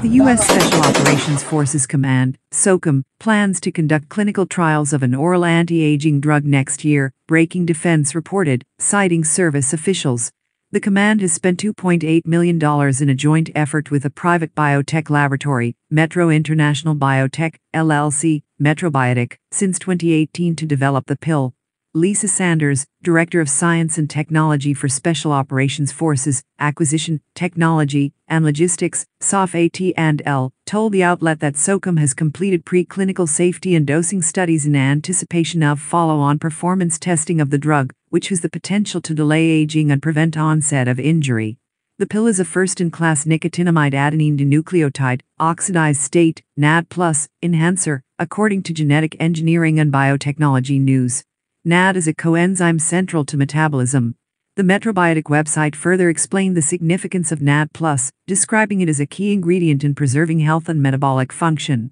The U.S. Special Operations Forces Command, SOCOM, plans to conduct clinical trials of an oral anti-aging drug next year, Breaking Defense reported, citing service officials. The command has spent $2.8 million in a joint effort with a private biotech laboratory, Metro International Biotech, LLC, MetroBiotech, since 2018 to develop the pill, Lisa Sanders, Director of Science and Technology for Special Operations Forces, Acquisition, Technology, and Logistics, SOF AT&L, told the outlet that SOCOM has completed preclinical safety and dosing studies in anticipation of follow-on performance testing of the drug, which has the potential to delay aging and prevent onset of injury. The pill is a first-in-class nicotinamide adenine dinucleotide, oxidized state, NAD+, enhancer, according to Genetic Engineering and Biotechnology News. NAD is a coenzyme central to metabolism. The MetroBiotech website further explained the significance of NAD+, describing it as a key ingredient in preserving health and metabolic function.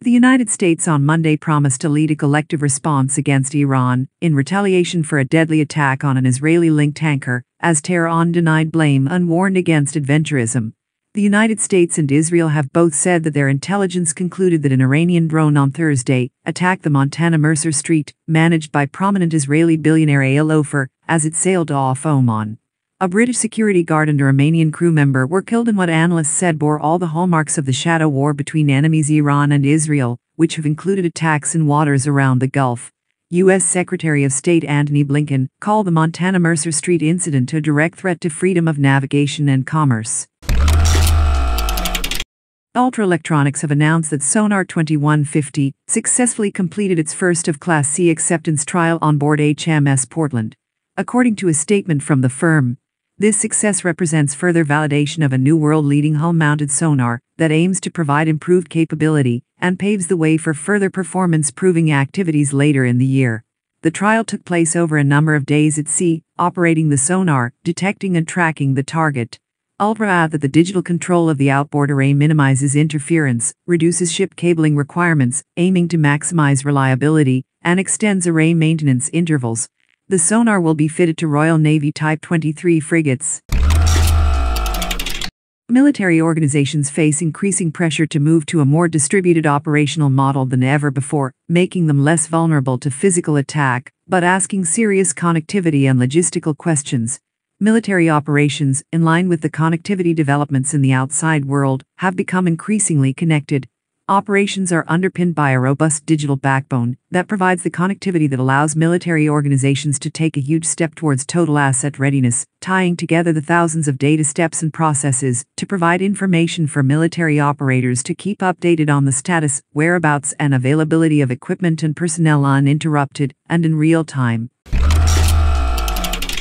The United States on Monday promised to lead a collective response against Iran in retaliation for a deadly attack on an Israeli-linked tanker, as Tehran denied blame and warned against adventurism. The United States and Israel have both said that their intelligence concluded that an Iranian drone on Thursday attacked the Montana Mercer Street, managed by prominent Israeli billionaire Eyal Ofer, as it sailed off Oman. A British security guard and a Romanian crew member were killed in what analysts said bore all the hallmarks of the shadow war between enemies Iran and Israel, which have included attacks in waters around the Gulf. U.S. Secretary of State Antony Blinken called the Montana Mercer Street incident a direct threat to freedom of navigation and commerce. Ultra Electronics have announced that Sonar 2150 successfully completed its first of Class sea acceptance trial on board HMS Portland. According to a statement from the firm, this success represents further validation of a new world-leading hull-mounted sonar that aims to provide improved capability and paves the way for further performance-proving activities later in the year. The trial took place over a number of days at sea, operating the sonar, detecting and tracking the target. Ultra add that the digital control of the outboard array minimizes interference, reduces ship cabling requirements, aiming to maximize reliability, and extends array maintenance intervals. The sonar will be fitted to Royal Navy Type 23 frigates. Military organizations face increasing pressure to move to a more distributed operational model than ever before, making them less vulnerable to physical attack, but asking serious connectivity and logistical questions. Military operations, in line with the connectivity developments in the outside world, have become increasingly connected. Operations are underpinned by a robust digital backbone that provides the connectivity that allows military organizations to take a huge step towards total asset readiness, tying together the thousands of data steps and processes to provide information for military operators to keep updated on the status, whereabouts, and availability of equipment and personnel uninterrupted and in real time.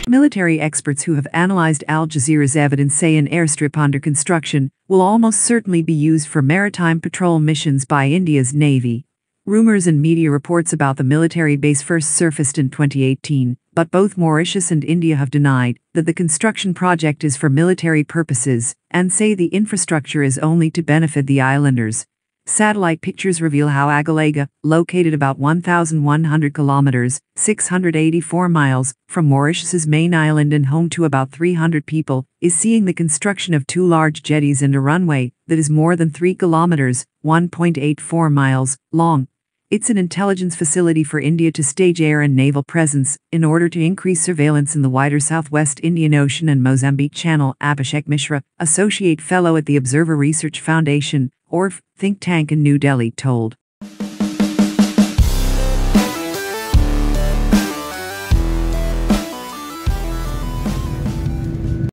Military experts who have analyzed Al Jazeera's evidence say an airstrip under construction will almost certainly be used for maritime patrol missions by India's Navy. Rumors and media reports about the military base first surfaced in 2018, but both Mauritius and India have denied that the construction project is for military purposes and say the infrastructure is only to benefit the islanders. Satellite pictures reveal how Agalega, located about 1,100 kilometers, 684 miles, from Mauritius's main island and home to about 300 people, is seeing the construction of two large jetties and a runway that is more than 3 kilometers, 1.84 miles, long. It's an intelligence facility for India to stage air and naval presence in order to increase surveillance in the wider Southwest Indian Ocean and Mozambique Channel. Abhishek Mishra, Associate Fellow at the Observer Research Foundation, ORF, think tank in New Delhi told